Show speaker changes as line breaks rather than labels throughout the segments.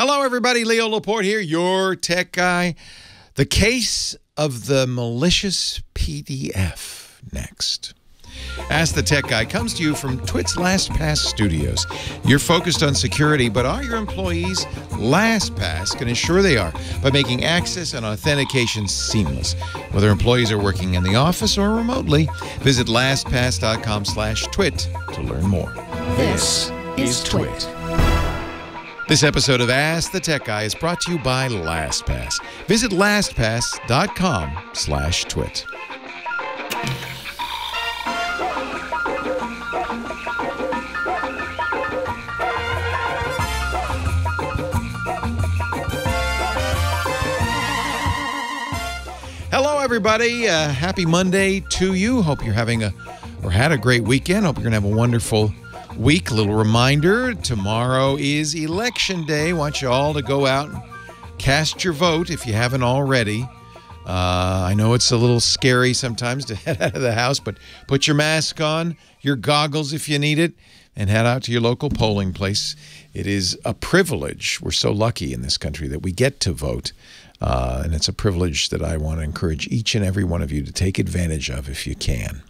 Hello, everybody. Leo Laporte here, your tech guy. The case of the malicious PDF next. Ask the Tech Guy comes to you from Twit's LastPass Studios. You're focused on security, but are your employees? LastPass can ensure they are by making access and authentication seamless. Whether employees are working in the office or remotely, visit lastpass.com slash twit to learn more.
This is Twit.
This episode of Ask the Tech Guy is brought to you by LastPass. Visit lastpass.com slash twit. Hello, everybody. Uh, happy Monday to you. Hope you're having a or had a great weekend. Hope you're going to have a wonderful week. Little reminder tomorrow is election day. Want you all to go out and cast your vote if you haven't already. Uh, I know it's a little scary sometimes to head out of the house, but put your mask on, your goggles if you need it, and head out to your local polling place. It is a privilege. We're so lucky in this country that we get to vote. Uh, and it's a privilege that I want to encourage each and every one of you to take advantage of if you can.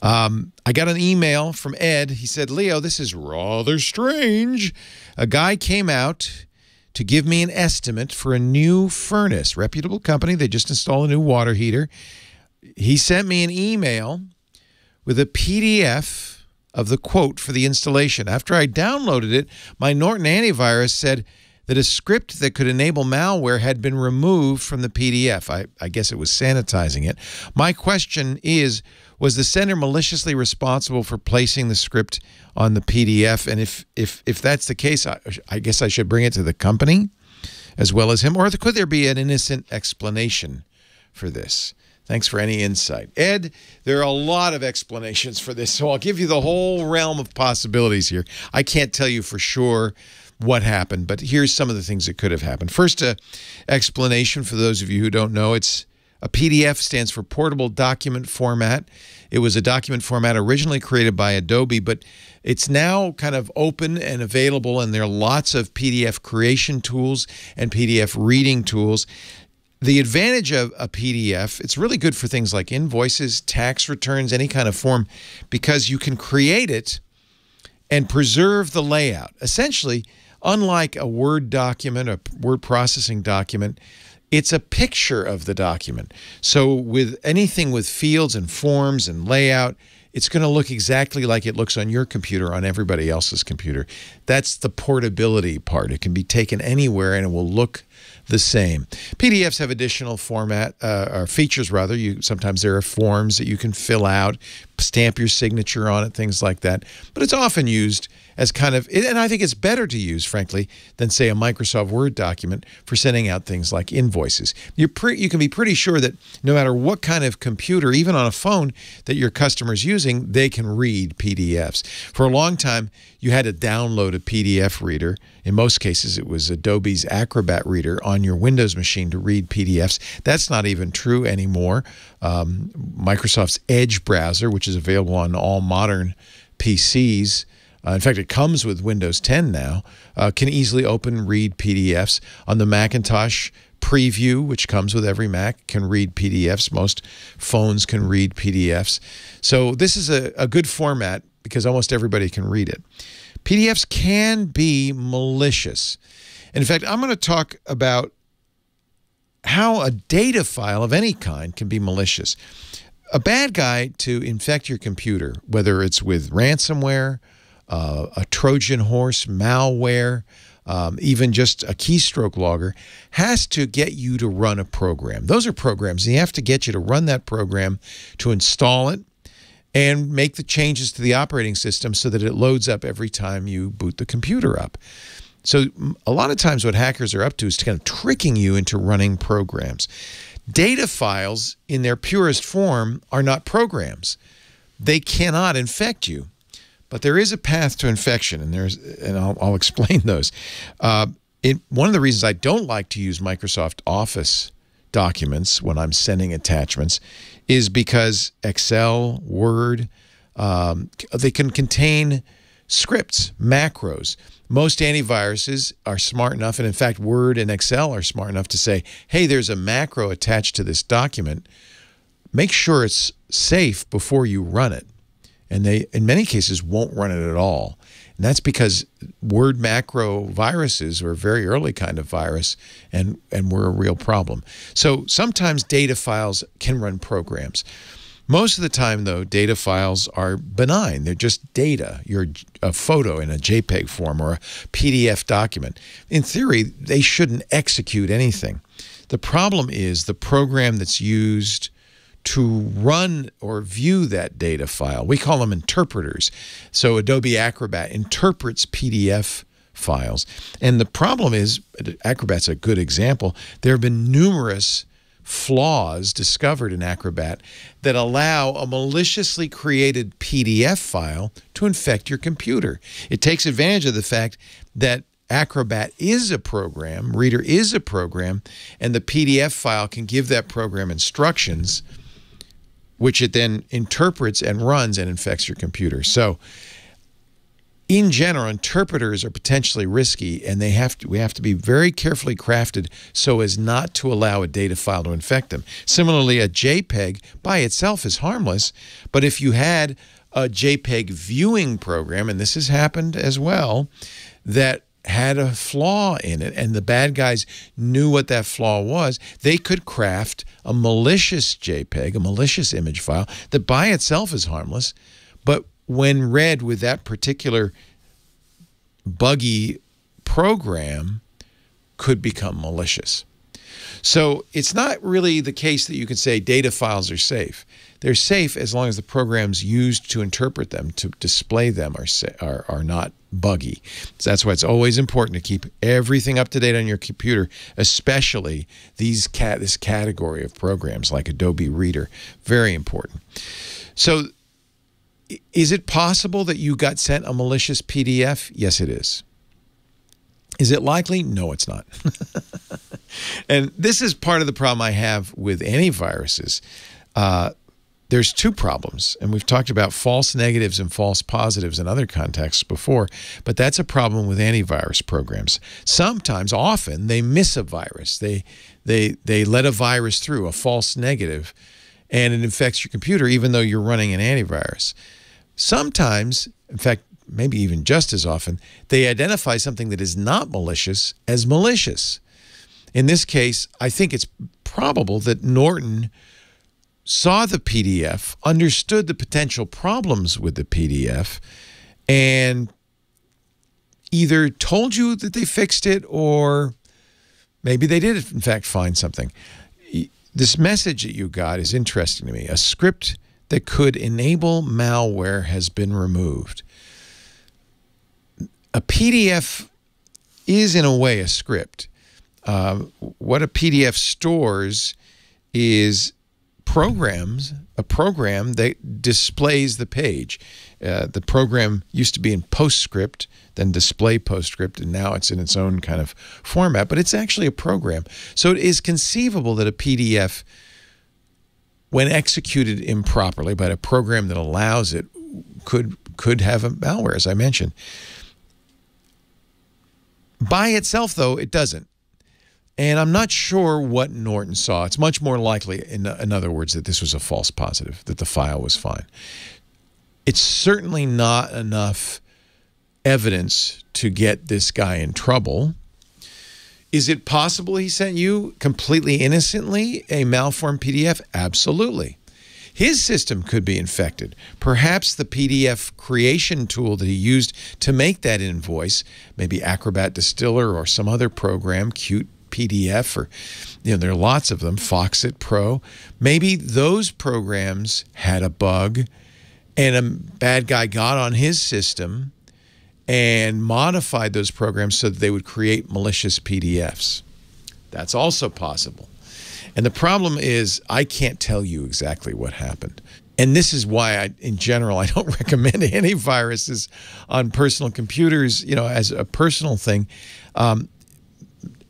Um, I got an email from Ed. He said, Leo, this is rather strange. A guy came out to give me an estimate for a new furnace, reputable company. They just installed a new water heater. He sent me an email with a PDF of the quote for the installation. After I downloaded it, my Norton antivirus said that a script that could enable malware had been removed from the PDF. I, I guess it was sanitizing it. My question is, was the sender maliciously responsible for placing the script on the PDF? And if if if that's the case, I, I guess I should bring it to the company as well as him, or could there be an innocent explanation for this? Thanks for any insight. Ed, there are a lot of explanations for this, so I'll give you the whole realm of possibilities here. I can't tell you for sure what happened, but here's some of the things that could have happened. First, a explanation for those of you who don't know, it's a PDF stands for Portable Document Format. It was a document format originally created by Adobe, but it's now kind of open and available, and there are lots of PDF creation tools and PDF reading tools. The advantage of a PDF, it's really good for things like invoices, tax returns, any kind of form, because you can create it and preserve the layout. Essentially, unlike a Word document, a word processing document, it's a picture of the document. So with anything with fields and forms and layout, it's going to look exactly like it looks on your computer on everybody else's computer. That's the portability part. It can be taken anywhere and it will look the same. PDFs have additional format uh, or features rather. You sometimes there are forms that you can fill out, stamp your signature on it, things like that. But it's often used as kind of, and I think it's better to use, frankly, than say a Microsoft Word document for sending out things like invoices. You're you can be pretty sure that no matter what kind of computer, even on a phone that your customer's using, they can read PDFs. For a long time, you had to download a PDF reader. In most cases, it was Adobe's Acrobat Reader on your Windows machine to read PDFs. That's not even true anymore. Um, Microsoft's Edge browser, which is available on all modern PCs, uh, in fact, it comes with Windows 10 now, uh, can easily open read PDFs. On the Macintosh Preview, which comes with every Mac, can read PDFs. Most phones can read PDFs. So this is a, a good format because almost everybody can read it. PDFs can be malicious. In fact, I'm going to talk about how a data file of any kind can be malicious. A bad guy to infect your computer, whether it's with ransomware, uh, a Trojan horse, malware, um, even just a keystroke logger, has to get you to run a program. Those are programs. You have to get you to run that program to install it and make the changes to the operating system so that it loads up every time you boot the computer up. So a lot of times what hackers are up to is kind of tricking you into running programs. Data files in their purest form are not programs. They cannot infect you. But there is a path to infection, and there's and I'll, I'll explain those. Uh, it, one of the reasons I don't like to use Microsoft Office documents when I'm sending attachments is because Excel, Word, um, they can contain scripts, macros. Most antiviruses are smart enough, and in fact, Word and Excel are smart enough to say, hey, there's a macro attached to this document. Make sure it's safe before you run it. And they, in many cases, won't run it at all. And that's because word macro viruses are a very early kind of virus and, and were a real problem. So sometimes data files can run programs. Most of the time, though, data files are benign. They're just data. You're a photo in a JPEG form or a PDF document. In theory, they shouldn't execute anything. The problem is the program that's used to run or view that data file. We call them interpreters. So Adobe Acrobat interprets PDF files. And the problem is, Acrobat's a good example, there have been numerous flaws discovered in Acrobat that allow a maliciously created PDF file to infect your computer. It takes advantage of the fact that Acrobat is a program, Reader is a program, and the PDF file can give that program instructions, which it then interprets and runs and infects your computer. So in general, interpreters are potentially risky, and they have to, we have to be very carefully crafted so as not to allow a data file to infect them. Similarly, a JPEG by itself is harmless, but if you had a JPEG viewing program, and this has happened as well, that had a flaw in it, and the bad guys knew what that flaw was, they could craft a malicious JPEG, a malicious image file that by itself is harmless, but when read with that particular buggy program could become malicious. So it's not really the case that you can say data files are safe. They're safe as long as the programs used to interpret them, to display them, are, are, are not buggy. So that's why it's always important to keep everything up to date on your computer, especially these cat this category of programs like Adobe Reader. Very important. So is it possible that you got sent a malicious PDF? Yes, it is. Is it likely? No, it's not. and this is part of the problem I have with antiviruses. Uh, there's two problems, and we've talked about false negatives and false positives in other contexts before, but that's a problem with antivirus programs. Sometimes, often, they miss a virus. They, they, they let a virus through, a false negative, and it infects your computer even though you're running an antivirus. Sometimes, in fact, maybe even just as often, they identify something that is not malicious as malicious. In this case, I think it's probable that Norton saw the PDF, understood the potential problems with the PDF, and either told you that they fixed it or maybe they did, in fact, find something. This message that you got is interesting to me. A script that could enable malware has been removed. A PDF is, in a way, a script. Uh, what a PDF stores is programs, a program that displays the page. Uh, the program used to be in PostScript, then display PostScript, and now it's in its own kind of format, but it's actually a program. So it is conceivable that a PDF when executed improperly by a program that allows it, could could have a malware, as I mentioned. By itself, though, it doesn't. And I'm not sure what Norton saw. It's much more likely, in, in other words, that this was a false positive, that the file was fine. It's certainly not enough evidence to get this guy in trouble. Is it possible he sent you completely innocently a malformed PDF? Absolutely. His system could be infected. Perhaps the PDF creation tool that he used to make that invoice, maybe Acrobat Distiller or some other program, Cute PDF, or you know, there are lots of them, Foxit Pro. Maybe those programs had a bug and a bad guy got on his system and modified those programs so that they would create malicious PDFs. That's also possible. And the problem is I can't tell you exactly what happened. And this is why I, in general, I don't recommend antiviruses on personal computers, you know, as a personal thing. Um,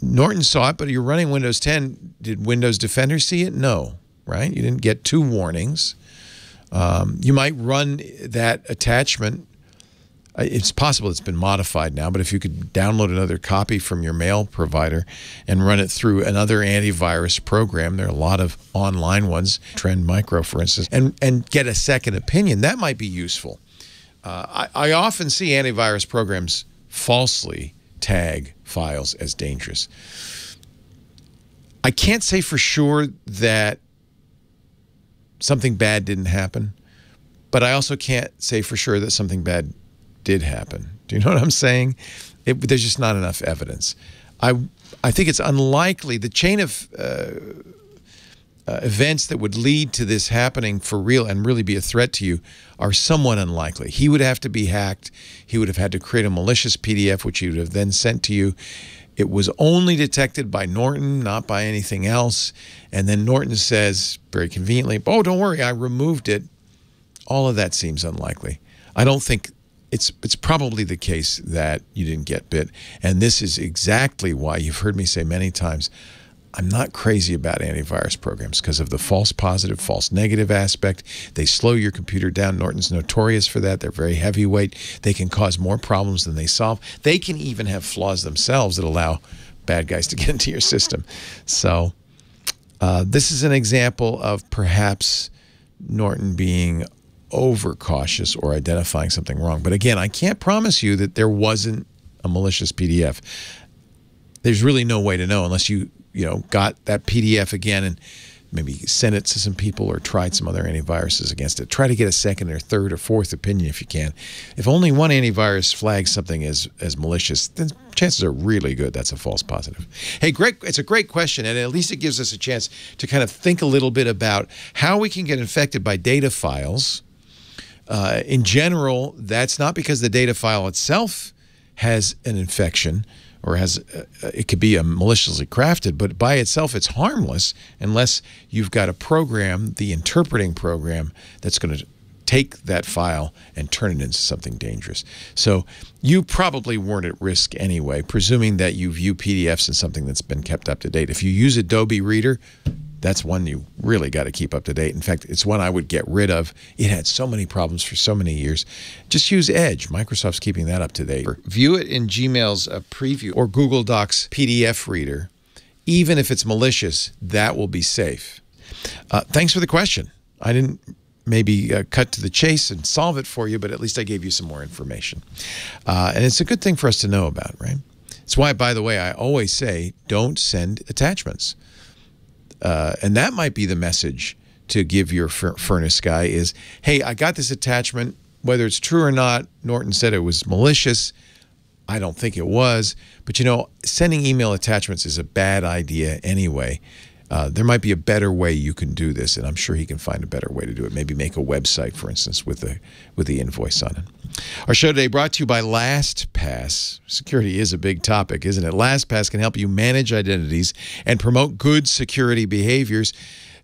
Norton saw it, but you're running Windows 10. Did Windows Defender see it? No, right? You didn't get two warnings. Um, you might run that attachment it's possible it's been modified now, but if you could download another copy from your mail provider and run it through another antivirus program, there are a lot of online ones, Trend Micro, for instance, and, and get a second opinion, that might be useful. Uh, I, I often see antivirus programs falsely tag files as dangerous. I can't say for sure that something bad didn't happen, but I also can't say for sure that something bad did happen. Do you know what I'm saying? It, there's just not enough evidence. I I think it's unlikely the chain of uh, uh, events that would lead to this happening for real and really be a threat to you are somewhat unlikely. He would have to be hacked. He would have had to create a malicious PDF, which he would have then sent to you. It was only detected by Norton, not by anything else. And then Norton says, very conveniently, oh, don't worry, I removed it. All of that seems unlikely. I don't think it's it's probably the case that you didn't get bit. And this is exactly why you've heard me say many times, I'm not crazy about antivirus programs because of the false positive, false negative aspect. They slow your computer down. Norton's notorious for that. They're very heavyweight. They can cause more problems than they solve. They can even have flaws themselves that allow bad guys to get into your system. So uh, this is an example of perhaps Norton being overcautious or identifying something wrong. But again, I can't promise you that there wasn't a malicious PDF. There's really no way to know unless you you know, got that PDF again and maybe sent it to some people or tried some other antiviruses against it. Try to get a second or third or fourth opinion if you can. If only one antivirus flags something as, as malicious, then chances are really good that's a false positive. Hey, Greg, it's a great question, and at least it gives us a chance to kind of think a little bit about how we can get infected by data files. Uh, in general, that's not because the data file itself has an infection or has uh, it could be a maliciously crafted, but by itself it's harmless unless you've got a program, the interpreting program, that's going to take that file and turn it into something dangerous. So you probably weren't at risk anyway, presuming that you view PDFs in something that's been kept up to date. If you use Adobe Reader, that's one you really got to keep up to date. In fact, it's one I would get rid of. It had so many problems for so many years. Just use Edge. Microsoft's keeping that up to date. View it in Gmail's uh, preview or Google Docs PDF reader. Even if it's malicious, that will be safe. Uh, thanks for the question. I didn't maybe uh, cut to the chase and solve it for you, but at least I gave you some more information. Uh, and it's a good thing for us to know about, right? It's why, by the way, I always say don't send attachments. Uh, and that might be the message to give your furnace guy is, hey, I got this attachment. Whether it's true or not, Norton said it was malicious. I don't think it was. But, you know, sending email attachments is a bad idea anyway. Uh, there might be a better way you can do this, and I'm sure he can find a better way to do it. Maybe make a website, for instance, with the with the invoice on it. Our show today brought to you by LastPass. Security is a big topic, isn't it? LastPass can help you manage identities and promote good security behaviors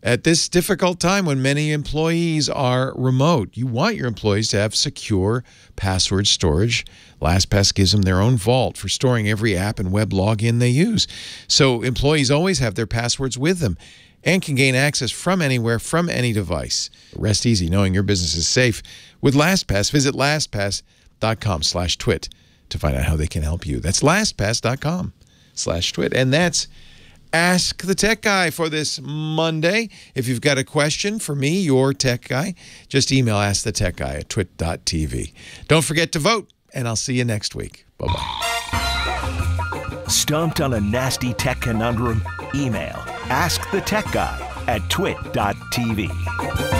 at this difficult time when many employees are remote. You want your employees to have secure password storage. LastPass gives them their own vault for storing every app and web login they use. So employees always have their passwords with them and can gain access from anywhere, from any device. Rest easy knowing your business is safe. With LastPass, visit lastpass.com slash twit to find out how they can help you. That's lastpass.com slash twit. And that's Ask the Tech Guy for this Monday. If you've got a question for me, your tech guy, just email Ask the Tech Guy at twit.tv. Don't forget to vote, and I'll see you next week.
Bye-bye. Stumped on a nasty tech conundrum? Email Ask the Tech Guy at twit.tv.